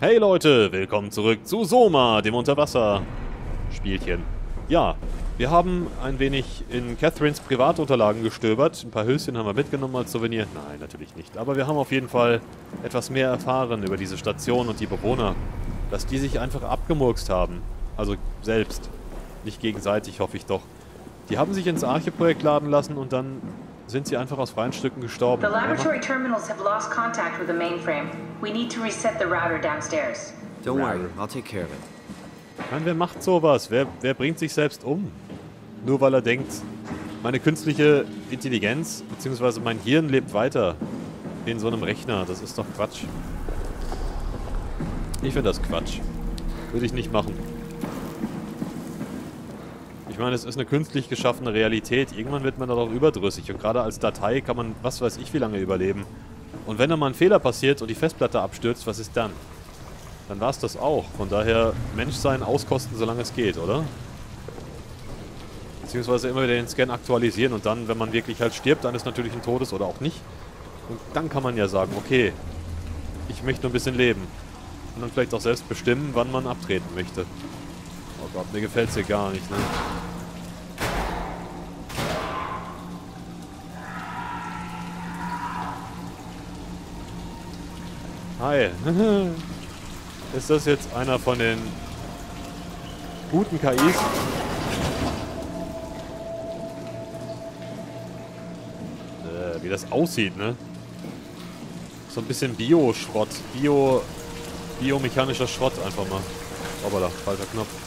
Hey Leute, willkommen zurück zu Soma, dem Unterwasser-Spielchen. Ja, wir haben ein wenig in Catherines Privatunterlagen gestöbert. Ein paar Höschen haben wir mitgenommen als Souvenir. Nein, natürlich nicht. Aber wir haben auf jeden Fall etwas mehr erfahren über diese Station und die Bewohner. Dass die sich einfach abgemurkst haben. Also selbst. Nicht gegenseitig, hoffe ich doch. Die haben sich ins Arche-Projekt laden lassen und dann sind sie einfach aus freien Stücken gestorben. The laboratory terminals have lost contact with the mainframe. We need to reset the router downstairs. Don't worry, I'll take care of it. Nein, wer macht sowas? Wer, wer bringt sich selbst um? Nur weil er denkt, meine künstliche Intelligenz bzw. mein Hirn lebt weiter in so einem Rechner. Das ist doch Quatsch. Ich finde das Quatsch. Würde ich nicht machen. Ich meine, es ist eine künstlich geschaffene Realität. Irgendwann wird man darauf überdrüssig. Und gerade als Datei kann man, was weiß ich, wie lange überleben. Und wenn da mal ein Fehler passiert und die Festplatte abstürzt, was ist dann? Dann war es das auch. Von daher Menschsein auskosten, solange es geht, oder? Beziehungsweise immer wieder den Scan aktualisieren und dann, wenn man wirklich halt stirbt, eines natürlichen Todes oder auch nicht. Und dann kann man ja sagen, okay, ich möchte nur ein bisschen leben. Und dann vielleicht auch selbst bestimmen, wann man abtreten möchte. Oh Gott, mir gefällt es hier gar nicht, ne? Hi. Ist das jetzt einer von den guten KIs? Äh, wie das aussieht, ne? So ein bisschen Bio-Schrott. Bio... Biomechanischer Schrott einfach mal. Hoppala, falscher Knopf.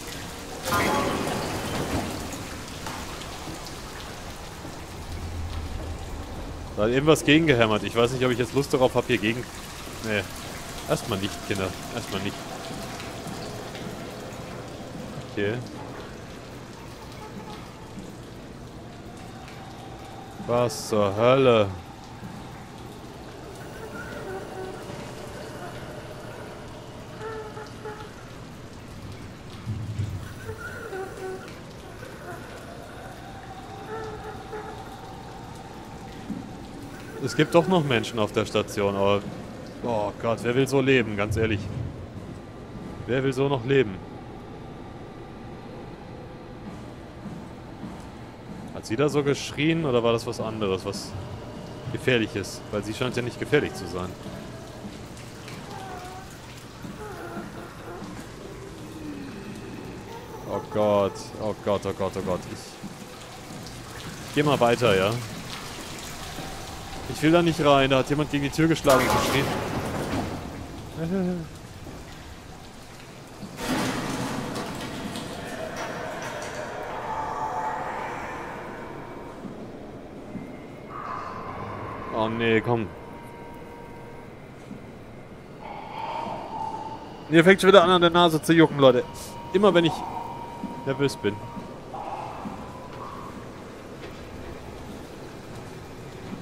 Da hat irgendwas gegengehämmert. Ich weiß nicht, ob ich jetzt Lust darauf habe, hier gegen... Nee. Erstmal nicht, Kinder. Erstmal nicht. Okay. Was zur Hölle? Gibt doch noch Menschen auf der Station, aber... Oh Gott, wer will so leben, ganz ehrlich. Wer will so noch leben? Hat sie da so geschrien oder war das was anderes, was gefährliches? Weil sie scheint ja nicht gefährlich zu sein. Oh Gott, oh Gott, oh Gott, oh Gott. Ich geh mal weiter, ja? Ich will da nicht rein, da hat jemand gegen die Tür geschlagen geschrien. Oh nee, komm. Mir fängt schon wieder an, an der Nase zu jucken, Leute. Immer wenn ich nervös bin.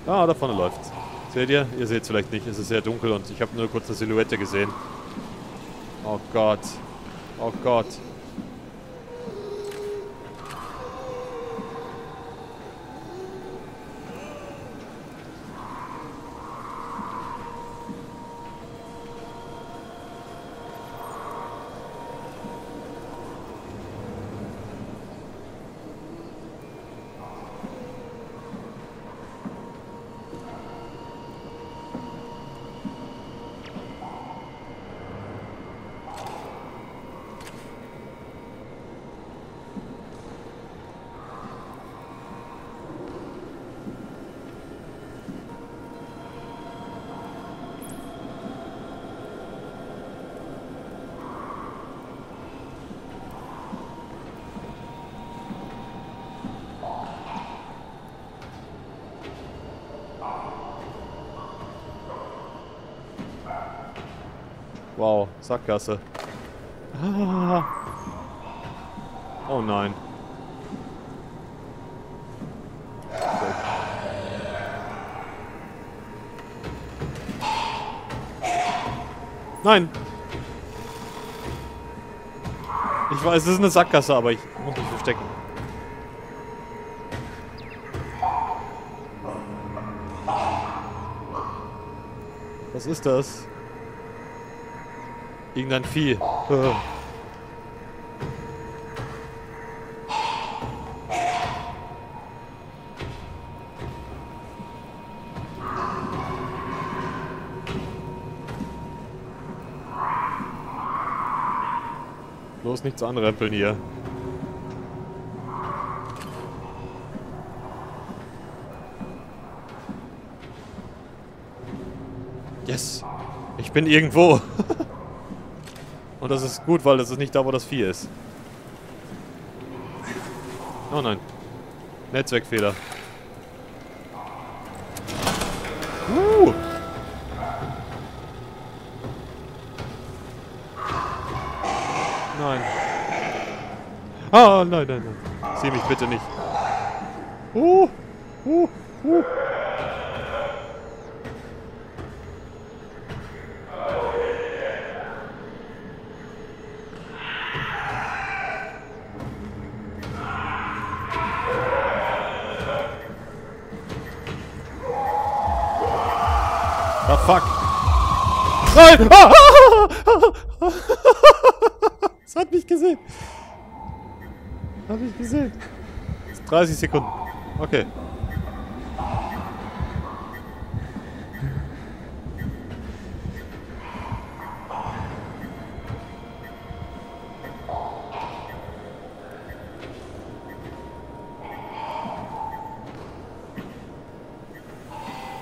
Ah, da vorne läuft's. Seht ihr? Ihr seht es vielleicht nicht, es ist sehr dunkel und ich habe nur kurz eine Silhouette gesehen. Oh Gott. Oh Gott. Wow, Sackgasse. Ah. Oh nein. Nein! Ich weiß, es ist eine Sackgasse, aber ich muss mich verstecken. Was ist das? Irgendein Vieh. Bloß nichts anrempeln hier. Yes. Ich bin irgendwo. Und das ist gut, weil das ist nicht da, wo das Vieh ist. Oh nein. Netzwerkfehler. Uh. Nein. Ah, nein, nein, nein. Sieh mich bitte nicht. Uh, uh, uh. Ah, fuck. Nein! Ah, ah, ah, Es hat mich gesehen. Hat mich gesehen. 30 Sekunden. Okay.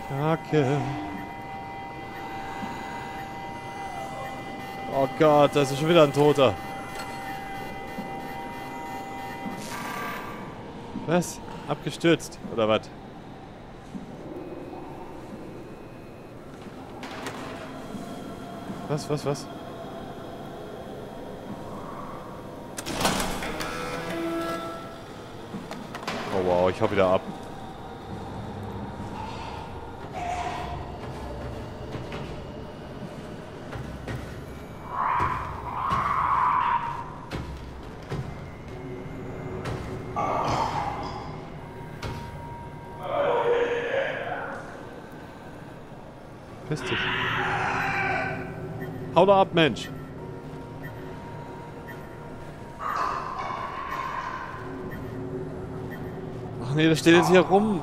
Kacke. Oh Gott, das ist schon wieder ein Toter. Was? Abgestürzt, oder was? Was, was, was? Oh wow, ich hau wieder ab. Piss dich. Hau da ab, Mensch. Ach nee, der steht jetzt hier rum.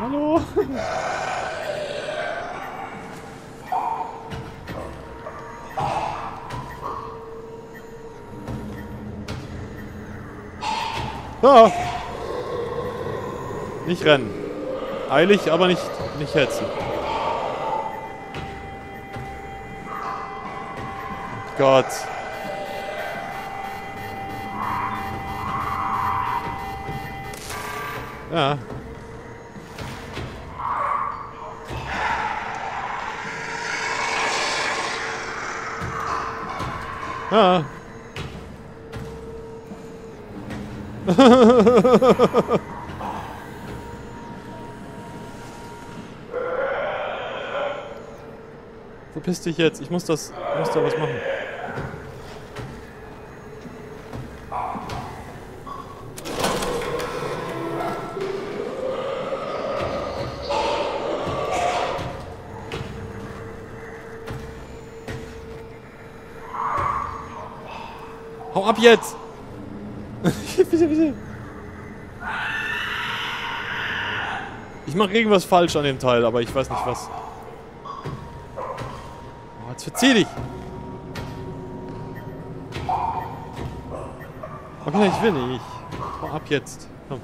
Hallo? Ah. Nicht rennen. Eilig, aber nicht, nicht hetzen. Gott. Ja. Ja. Verpiss dich jetzt. Ich muss das. Ich muss da was machen. Hau ab jetzt! bitte, bitte. Ich mache irgendwas falsch an dem Teil, aber ich weiß nicht was. Verzieh dich! Okay, ich will nicht. Hau ab jetzt. Komm.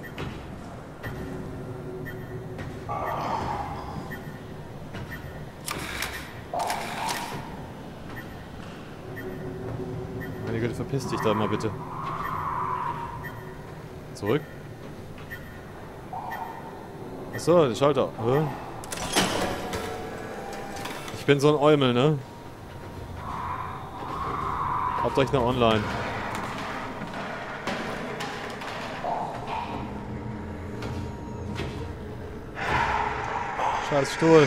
Meine Güte, verpiss dich da mal bitte. Zurück. Achso, der Schalter. Ich bin so ein Eumel, ne? Hauptrechner online. Scheiß Stuhl.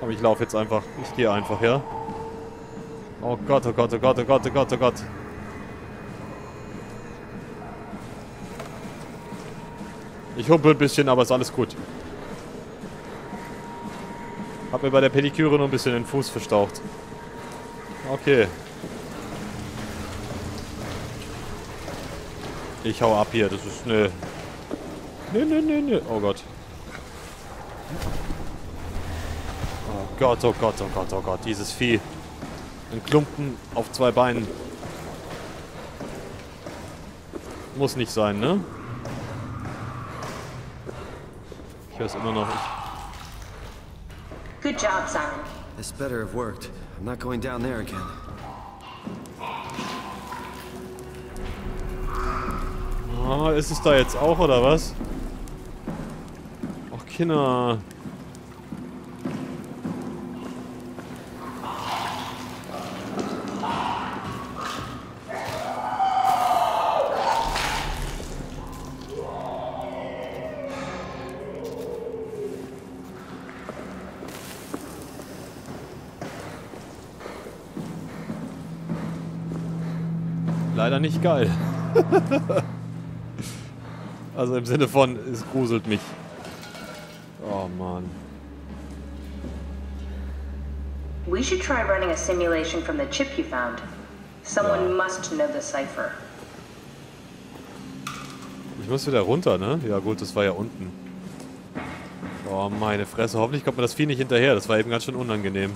Komm, ich laufe jetzt einfach. Ich gehe einfach, ja? Oh Gott, oh Gott, oh Gott, oh Gott, oh Gott, oh Gott. Ich humpel ein bisschen, aber ist alles gut. Hab mir bei der Pediküre nur ein bisschen den Fuß verstaucht. Okay. Ich hau ab hier, das ist ne... Ne, ne, ne, ne. Oh Gott. Oh Gott, oh Gott, oh Gott, oh Gott, dieses Vieh. Ein Klumpen auf zwei Beinen. Muss nicht sein, ne? Ich höre es immer noch. Good job, Simon. This better have worked. I'm not going down there again. Ah, ist es da jetzt auch, oder was? Ach, Kinder. Leider nicht geil. also im Sinne von, es gruselt mich. Oh Mann. We should try running a simulation from the chip you found. Someone must know the cipher. Ich muss wieder runter, ne? Ja gut, das war ja unten. Oh, meine Fresse. Hoffentlich kommt mir das Vieh nicht hinterher. Das war eben ganz schön unangenehm.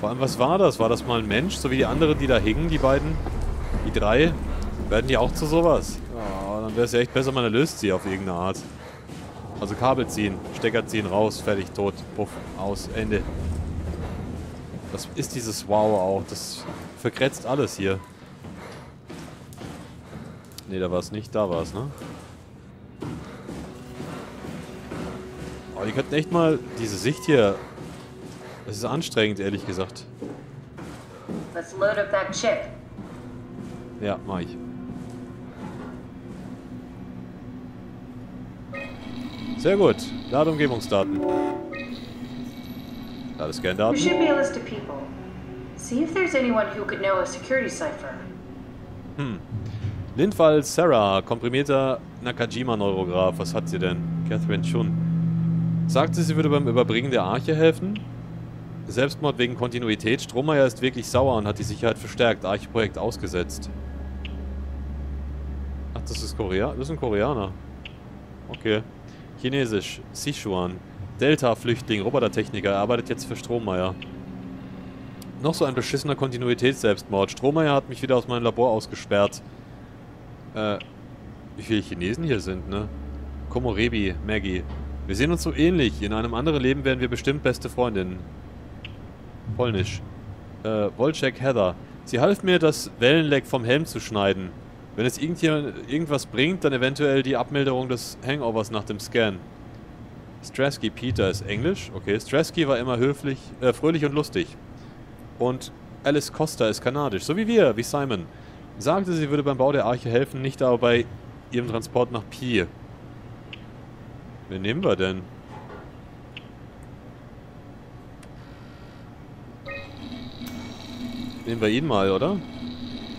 Vor allem, was war das? War das mal ein Mensch? So wie die anderen, die da hingen, die beiden? Drei? Werden die auch zu sowas? Oh, dann wäre es ja echt besser, man erlöst sie auf irgendeine Art. Also Kabel ziehen, Stecker ziehen, raus, fertig, tot, puff, aus, Ende. Was ist dieses Wow auch? Das verkretzt alles hier. Ne, da war es nicht, da war es, ne? Oh, die könnten echt mal diese Sicht hier... Das ist anstrengend, ehrlich gesagt. Let's load up that chip. Ja, mach ich. Sehr gut. Lade Umgebungsdaten. Lade Scan-Daten. should be a list of people. See if there's anyone who could know a security cipher. Lindwall Sarah, komprimierter Nakajima-Neurograph. Was hat sie denn? Catherine Chun. Sagte, sie würde beim Überbringen der Arche helfen? Selbstmord wegen Kontinuität. Strohmeier ist wirklich sauer und hat die Sicherheit verstärkt. Arche-Projekt ausgesetzt. Ach, das ist Korea? Das ist ein Koreaner. Okay. Chinesisch. Sichuan. Delta-Flüchtling, Robotertechniker. Er arbeitet jetzt für Strohmeier. Noch so ein beschissener Kontinuitätsselbstmord. Strohmeier hat mich wieder aus meinem Labor ausgesperrt. Äh, wie viele Chinesen hier sind, ne? Komorebi, Maggie. Wir sehen uns so ähnlich. In einem anderen Leben wären wir bestimmt beste Freundinnen. Polnisch. Äh, Wolczek Heather. Sie half mir, das Wellenleck vom Helm zu schneiden. Wenn es irgendjemand irgendwas bringt, dann eventuell die Abmilderung des Hangovers nach dem Scan. Strasky Peter ist Englisch. Okay, Strasky war immer höflich, äh, fröhlich und lustig. Und Alice Costa ist kanadisch, so wie wir, wie Simon. Sagte, sie würde beim Bau der Arche helfen, nicht aber bei ihrem Transport nach Pi. Wen nehmen wir denn? Nehmen wir ihn mal, oder?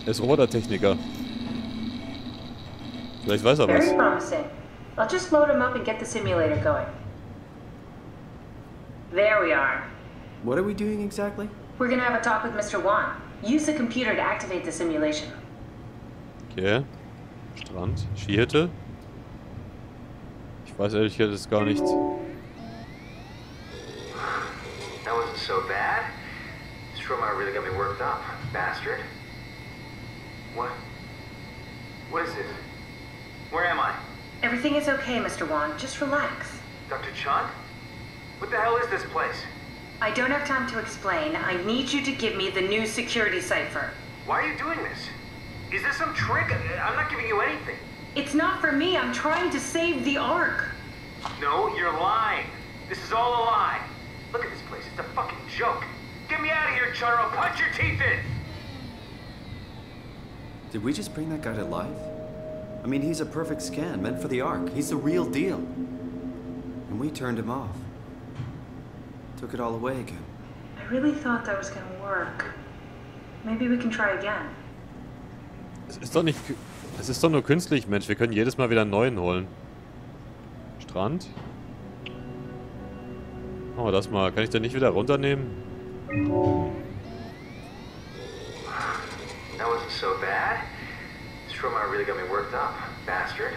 Er ist Robotertechniker. Vielleicht weiß er was. Very promising. I'll just load him up and get the simulator going. There we are. What are we doing exactly? We're gonna have a talk with Mr. Wan. Use the computer to activate the simulation. Okay. Strand. Skihütte. Ich weiß ehrlich gesagt jetzt gar nicht. That wasn't so bad. Stromae really got me worked up, bastard. What? What is this? Where am I? Everything is okay, Mr. Wan. Just relax. Dr. Chun? What the hell is this place? I don't have time to explain. I need you to give me the new security cipher. Why are you doing this? Is this some trick? I'm not giving you anything. It's not for me. I'm trying to save the Ark. No, you're lying. This is all a lie. Look at this place. It's a fucking joke. Get me out of here, Chun, or I'll punch your teeth in! Did we just bring that guy to life? I mean, he's a perfect scan, meant for the Ark. He's the real deal. And we turned him off. Took it all away again. I really thought that was gonna work. Maybe we can try again. Es ist doch nicht... Es ist doch nur künstlich, Mensch. Wir können jedes Mal wieder einen neuen holen. Strand. Machen wir das mal. Kann ich den nicht wieder runternehmen? Stromae really got me worked up, bastard.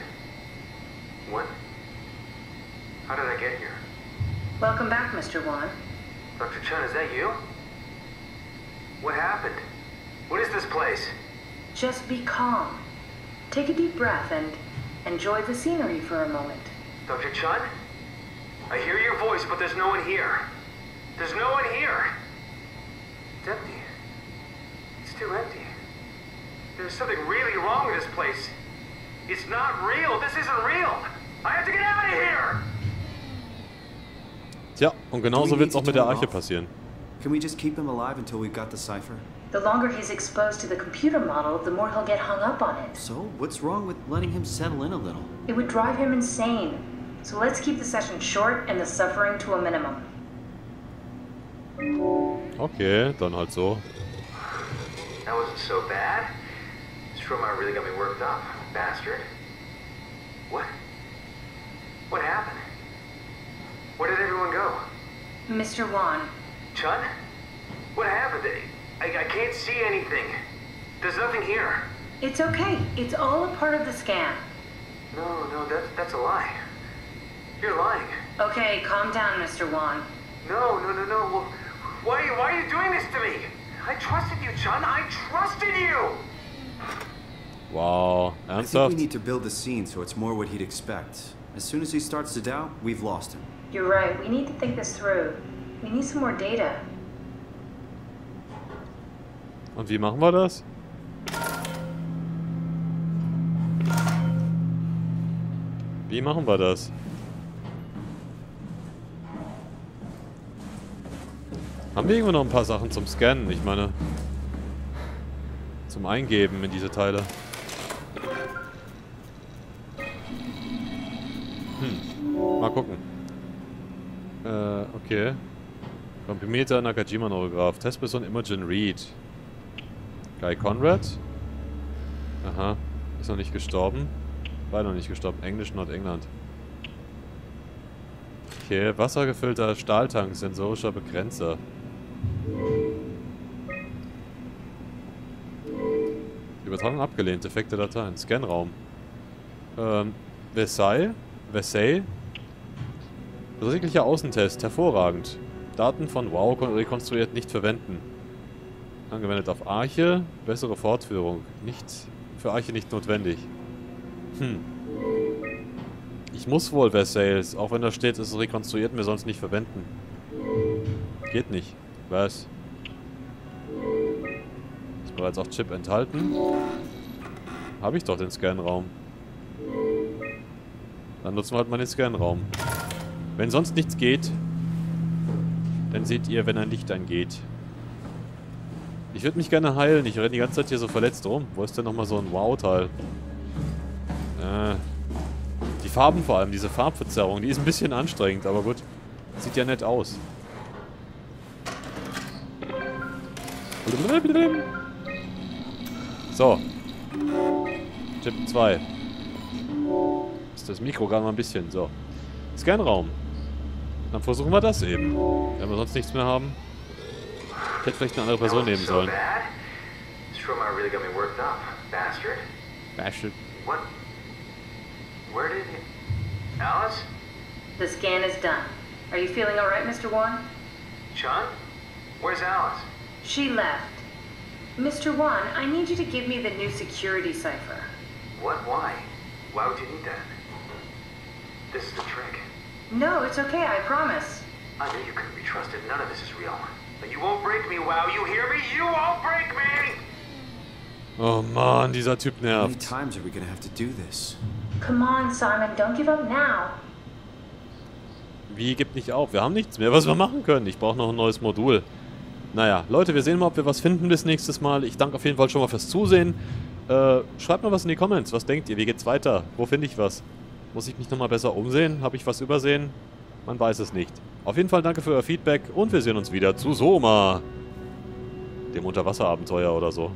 What? How did I get here? Welcome back, Mr. Wan. Dr. Chun, is that you? What happened? What is this place? Just be calm. Take a deep breath and enjoy the scenery for a moment. Dr. Chun? I hear your voice, but there's no one here. There's no one here. It's empty. It's too empty. There's something really wrong with this place. It's not real. This isn't real. I have to get out of here. Tja, und genauso wird es auch mit der Arche passieren. Can we just keep him alive until we've got the cipher? The longer he's exposed to the computer model, the more he'll get hung up on it. So, what's wrong with letting him settle in a little? It would drive him insane. So let's keep the session short and the suffering to a minimum. Okay, dann halt so. That wasn't so bad. Stromae really got me worked up, bastard. What? What happened? Where did everyone go? Mr. Wan, Chun? What happened? I, I can't see anything. There's nothing here. it's okay. It's all a part of the scam. No, no, that's, that's a lie. You're lying. Okay, calm down, Mr. Wan. No, no, no, no. Why, why are you doing this to me? I trusted you, Chun. I trusted you! Wow, I think ernsthaft? we need to build the scene so it's more what he'd expect. As soon as he starts to doubt, we've lost him. You're right. We need to think this through. We need some more data. Und wie machen wir das? Wie machen wir das? Haben wir irgendwo noch ein paar Sachen zum Scannen? Ich meine, zum Eingeben in diese Teile. Okay. Komprimirter Nakajima-Neurograph. Testperson Imogen Reed. Guy Conrad. Aha. Ist noch nicht gestorben. War noch nicht gestorben. Englisch Nordengland. Okay, wassergefüllter Stahltank, sensorischer Begrenzer. Übertragung abgelehnt, defekte Dateien. Scanraum. Ähm, Versailles? Versailles? Versichtlicher Außentest, hervorragend. Daten von WoW rekonstruiert nicht verwenden. Angewendet auf Arche, bessere Fortführung. Nicht für Arche nicht notwendig. Hm. Ich muss wohl Versailles, auch wenn da steht, es rekonstruiert, mir sonst nicht verwenden. Geht nicht. Was? Ist bereits auf Chip enthalten. Habe ich doch den Scanraum. Dann nutzen wir halt mal den Scanraum. Wenn sonst nichts geht, dann seht ihr, wenn ein Licht angeht. Ich würde mich gerne heilen. Ich renne die ganze Zeit hier so verletzt rum. Wo ist denn nochmal so ein Wow-Teil? Äh, die Farben vor allem, diese Farbverzerrung, die ist ein bisschen anstrengend, aber gut. Sieht ja nett aus. So. Chip 2. Ist das Mikro gerade mal ein bisschen. So. Scanraum. Dann versuchen wir das eben. Wenn wir sonst nichts mehr haben. Ich hätte vielleicht eine andere Person nehmen so sollen. bastard. What? Where did he... Alice? The scan is done. Are you feeling all right, Mr. Wan? Chun? Where's Alice? She left. Mr. Wan, I need you to give me the new security cipher. What? Why? Why would you need that? This is the trick. No, it's okay, I promise. I knew you couldn't be trusted. None of this is real. But you won't break me, WoW. You hear me? You won't break me! Oh Mann, dieser Typ How many nervt. times are we gonna have to do this? Come on, Simon, don't give up now. Wie, gibt nicht auf? Wir haben nichts mehr, was wir machen können. Ich brauche noch ein neues Modul. Naja, Leute, wir sehen mal, ob wir was finden bis nächstes Mal. Ich danke auf jeden Fall schon mal fürs Zusehen. Äh, schreibt mal was in die Comments. Was denkt ihr? Wie geht's weiter? Wo finde ich was? Muss ich mich nochmal besser umsehen? Habe ich was übersehen? Man weiß es nicht. Auf jeden Fall danke für euer Feedback und wir sehen uns wieder zu Soma. dem Unterwasserabenteuer oder so.